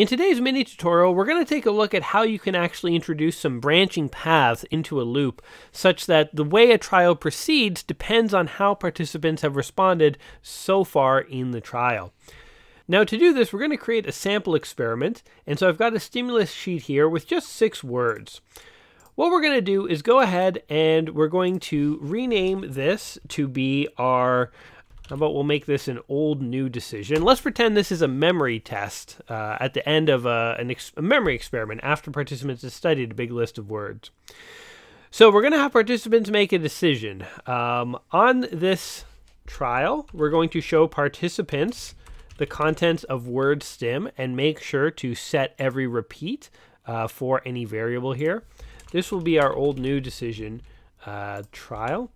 In today's mini tutorial, we're going to take a look at how you can actually introduce some branching paths into a loop such that the way a trial proceeds depends on how participants have responded so far in the trial. Now to do this, we're going to create a sample experiment, and so I've got a stimulus sheet here with just six words. What we're going to do is go ahead and we're going to rename this to be our how about we'll make this an old new decision? Let's pretend this is a memory test uh, at the end of a, an ex- a memory experiment after participants have studied a big list of words. So we're going to have participants make a decision. Um, on this trial, we're going to show participants the contents of WordStim and make sure to set every repeat uh, for any variable here. This will be our old new decision uh, trial.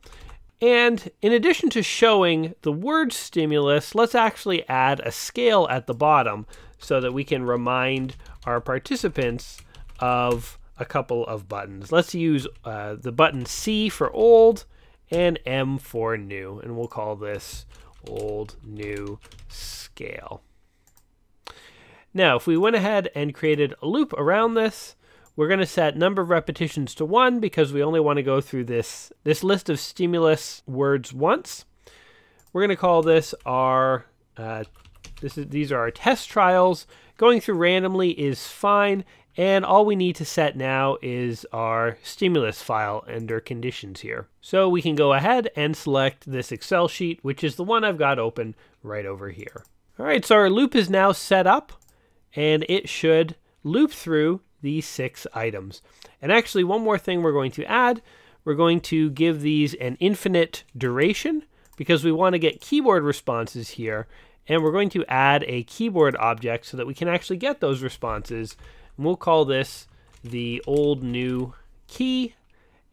And in addition to showing the word stimulus, let's actually add a scale at the bottom so that we can remind our participants of a couple of buttons. Let's use uh, the button C for old and M for new, and we'll call this old new scale. Now, if we went ahead and created a loop around this, we're going to set number of repetitions to one because we only want to go through this, this list of stimulus words once. We're going to call this our, uh, this is, these are our test trials. Going through randomly is fine. And all we need to set now is our stimulus file under conditions here. So we can go ahead and select this Excel sheet, which is the one I've got open right over here. All right, so our loop is now set up and it should loop through these six items. And actually, one more thing we're going to add, we're going to give these an infinite duration because we want to get keyboard responses here. And we're going to add a keyboard object so that we can actually get those responses. And we'll call this the old new key.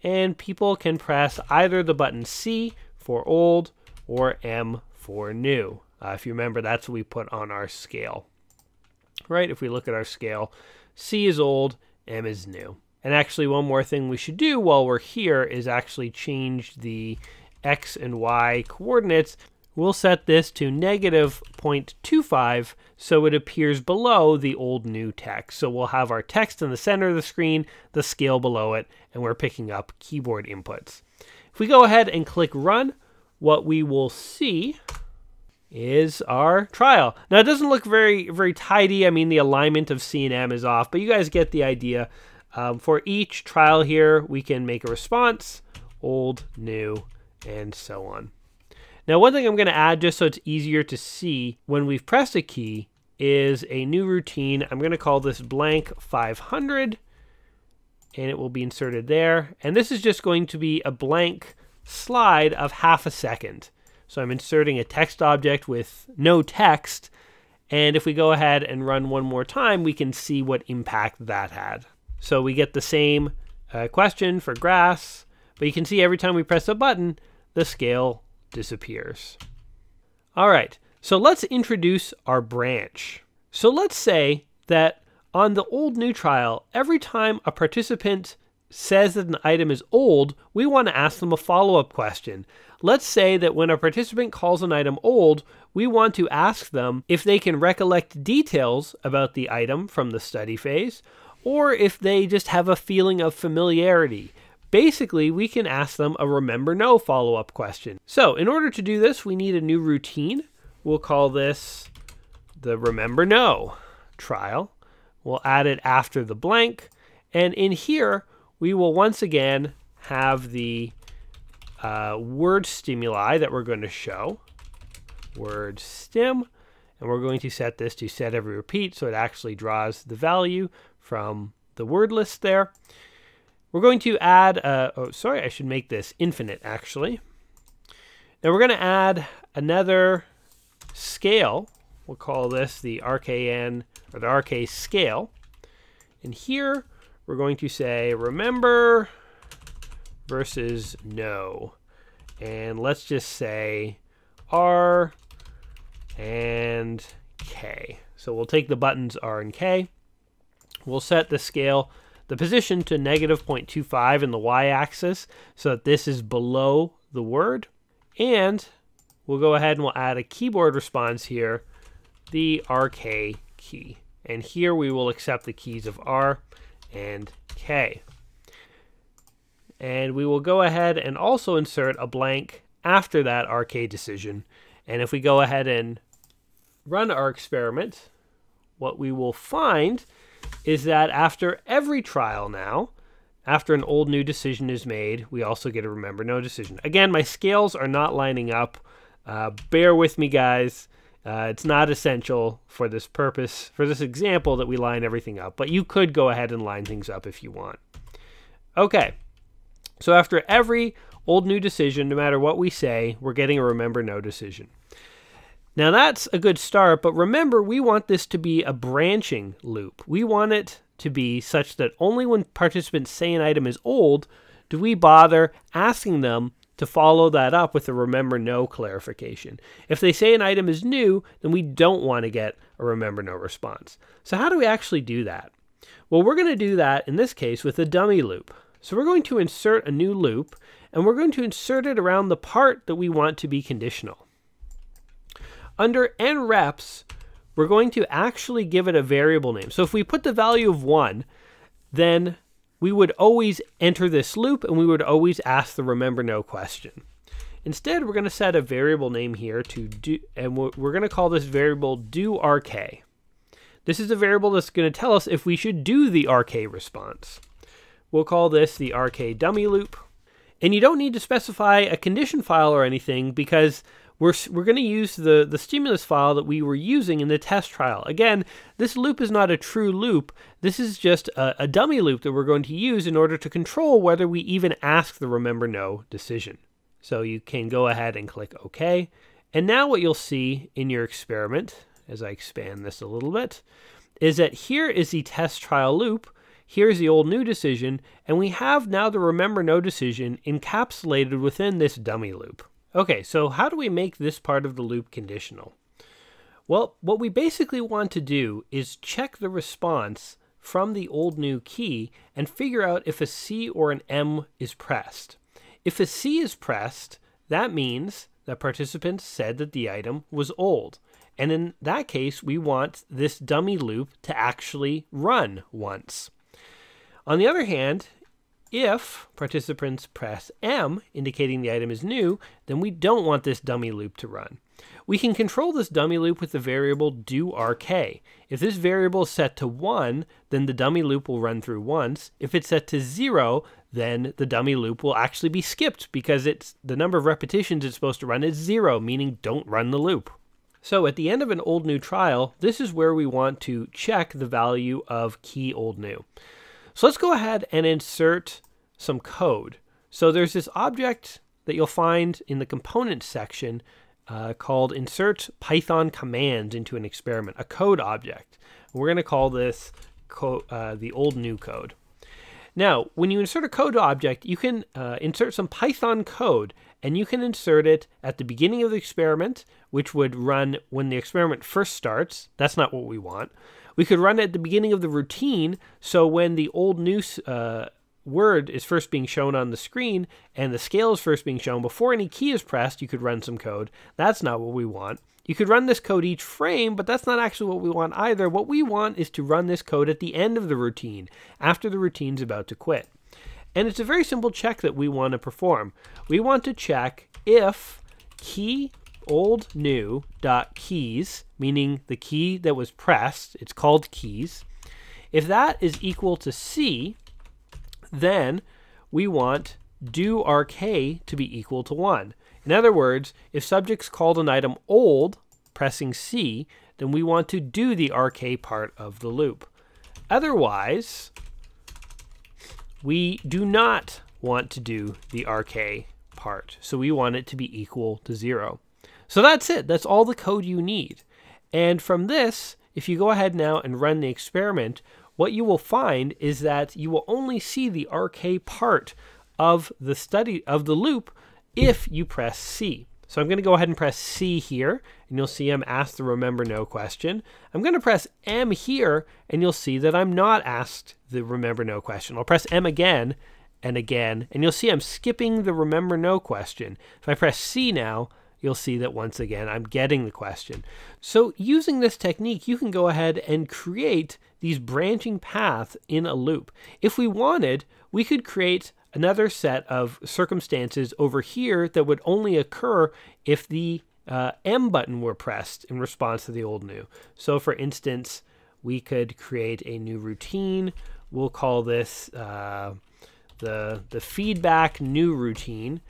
And people can press either the button C for old or M for new. Uh, if you remember, that's what we put on our scale. Right? If we look at our scale, C is old, M is new. And actually, one more thing we should do while we're here is actually change the X and Y coordinates. We'll set this to negative 0.25 so it appears below the old new text. So we'll have our text in the center of the screen, the scale below it, and we're picking up keyboard inputs. If we go ahead and click run, what we will see is our trial. Now it doesn't look very very tidy. I mean the alignment of C and M is off, but you guys get the idea. Um, for each trial here, we can make a response, old, new, and so on. Now one thing I'm going to add just so it's easier to see when we've pressed a key is a new routine. I'm going to call this blank 500 and it will be inserted there. And this is just going to be a blank slide of half a second. So I'm inserting a text object with no text. And if we go ahead and run one more time, we can see what impact that had. So we get the same uh, question for grass, but you can see every time we press a button, the scale disappears. All right, so let's introduce our branch. So let's say that on the old new trial, every time a participant says that an item is old, we want to ask them a follow up question. Let's say that when a participant calls an item old, we want to ask them if they can recollect details about the item from the study phase, or if they just have a feeling of familiarity. Basically, we can ask them a remember know follow up question. So, in order to do this, we need a new routine. We'll call this the remember know trial. We'll add it after the blank. And in here, we will once again have the uh, word stimuli that we're going to show. Word stim. And we're going to set this to set every repeat so it actually draws the value from the word list there. We're going to add, uh, oh, sorry, I should make this infinite actually. Now we're going to add another scale. We'll call this the RKN or the RK scale. And here we're going to say remember versus know. And let's just say R and K. So we'll take the buttons R and K. We'll set the scale, the position to negative 0.25 in the y-axis so that this is below the word. And we'll go ahead and we'll add a keyboard response here, the RK key. And here we will accept the keys of R and K. And we will go ahead and also insert a blank after that RK decision. And if we go ahead and run our experiment, what we will find is that after every trial now, after an old new decision is made, we also get a remember know decision. Again, my scales are not lining up. Uh, bear with me, guys. Uh, it's not essential for this purpose, for this example, that we line everything up, but you could go ahead and line things up if you want. Okay, so after every old new decision, no matter what we say, we're getting a remember know decision. Now that's a good start, but remember, we want this to be a branching loop. We want it to be such that only when participants say an item is old do we bother asking them to follow that up with a remember know clarification. If they say an item is new, then we don't want to get a remember know response. So how do we actually do that? Well, we're going to do that in this case with a dummy loop. So we're going to insert a new loop and we're going to insert it around the part that we want to be conditional. Under n reps, we're going to actually give it a variable name. So if we put the value of 1, then we would always enter this loop and we would always ask the remember know question. Instead, we're going to set a variable name here to do, and we're going to call this variable do rk. This is a variable that's going to tell us if we should do the rk response. We'll call this the rk dummy loop. And you don't need to specify a condition file or anything because we're, we're going to use the, the stimulus file that we were using in the test trial. Again, this loop is not a true loop. This is just a, a dummy loop that we're going to use in order to control whether we even ask the remember know decision. So you can go ahead and click OK. And now what you'll see in your experiment, as I expand this a little bit, is that here is the test trial loop, here's the old new decision, and we have now the remember know decision encapsulated within this dummy loop. Okay, so how do we make this part of the loop conditional? Well, what we basically want to do is check the response from the old new key and figure out if a C or an M is pressed. If a C is pressed, that means that participants said that the item was old. And in that case, we want this dummy loop to actually run once. On the other hand, if participants press M, indicating the item is new, then we don't want this dummy loop to run. We can control this dummy loop with the variable doRK. If this variable is set to 1, then the dummy loop will run through once. If it's set to 0, then the dummy loop will actually be skipped because it's the number of repetitions it's supposed to run is 0, meaning don't run the loop. So at the end of an old new trial, this is where we want to check the value of key old new. So let's go ahead and insert some code. So there's this object that you'll find in the components section uh, called insert Python commands into an experiment, a code object. We're going to call this uh, the old new code. Now, when you insert a code object, you can uh, insert some Python code and you can insert it at the beginning of the experiment, which would run when the experiment first starts. That's not what we want. We could run it at the beginning of the routine, so when the old new uh, word is first being shown on the screen and the scale is first being shown before any key is pressed, you could run some code. That's not what we want. You could run this code each frame, but that's not actually what we want either. What we want is to run this code at the end of the routine, after the routine's about to quit. And it's a very simple check that we want to perform. We want to check if key old new dot keys, meaning the key that was pressed, it's called keys. If that is equal to C, then we want do rk to be equal to 1. In other words, if subjects called an item old, pressing C, then we want to do the rk part of the loop. Otherwise, we do not want to do the rk part. So we want it to be equal to 0. So that's it. That's all the code you need. And from this, if you go ahead now and run the experiment, what you will find is that you will only see the RK part of the study of the loop if you press C. So I'm going to go ahead and press C here, and you'll see I'm asked the remember know question. I'm going to press M here, and you'll see that I'm not asked the remember know question. I'll press M again and again, and you'll see I'm skipping the remember know question. If I press C now, you'll see that once again I'm getting the question. So using this technique, you can go ahead and create these branching paths in a loop. If we wanted, we could create another set of circumstances over here that would only occur if the uh, M button were pressed in response to the old new. So for instance, we could create a new routine. We'll call this uh, the, the feedback new routine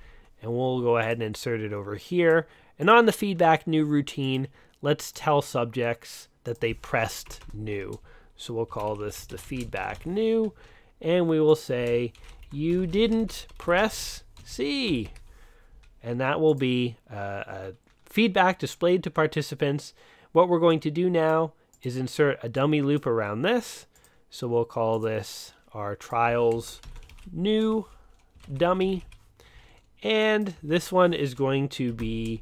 and we'll go ahead and insert it over here. And on the feedback new routine, let's tell subjects that they pressed new. So we'll call this the feedback new, and we will say, you didn't press C. And that will be uh, a feedback displayed to participants. What we're going to do now is insert a dummy loop around this. So we'll call this our trials new dummy and this one is going to be,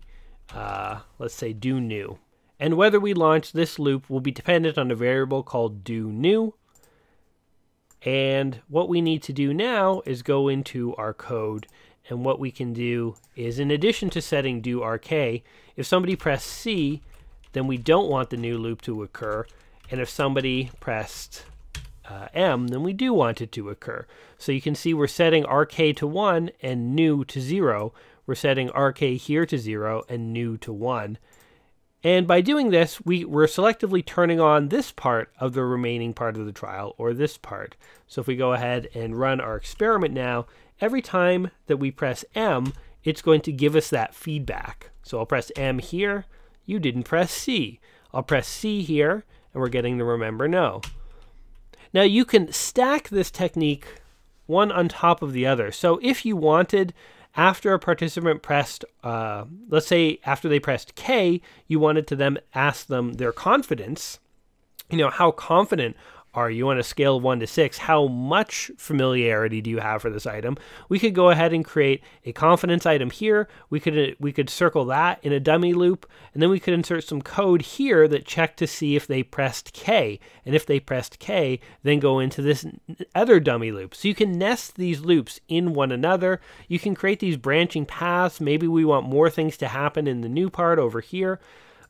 uh, let's say, do new. And whether we launch this loop will be dependent on a variable called do new. And what we need to do now is go into our code. And what we can do is, in addition to setting do rk, if somebody pressed C, then we don't want the new loop to occur. And if somebody pressed uh, m, then we do want it to occur. So you can see we're setting rk to 1 and new to 0. We're setting rk here to 0 and new to 1. And by doing this, we, we're selectively turning on this part of the remaining part of the trial, or this part. So if we go ahead and run our experiment now, every time that we press M, it's going to give us that feedback. So I'll press M here, you didn't press C. I'll press C here, and we're getting the remember know. Now you can stack this technique one on top of the other. So if you wanted, after a participant pressed, uh, let's say after they pressed K, you wanted to then ask them their confidence. You know, how confident are you on a scale of 1 to 6? How much familiarity do you have for this item? We could go ahead and create a confidence item here. We could uh, we could circle that in a dummy loop, and then we could insert some code here that checked to see if they pressed K. And if they pressed K, then go into this other dummy loop. So you can nest these loops in one another. You can create these branching paths. Maybe we want more things to happen in the new part over here.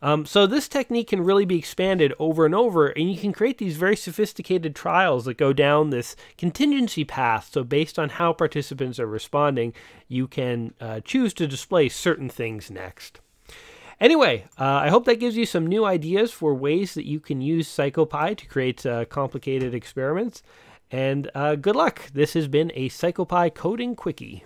Um, so this technique can really be expanded over and over, and you can create these very sophisticated trials that go down this contingency path. So based on how participants are responding, you can uh, choose to display certain things next. Anyway, uh, I hope that gives you some new ideas for ways that you can use PsychoPy to create uh, complicated experiments. And uh, good luck. This has been a PsychoPy coding quickie.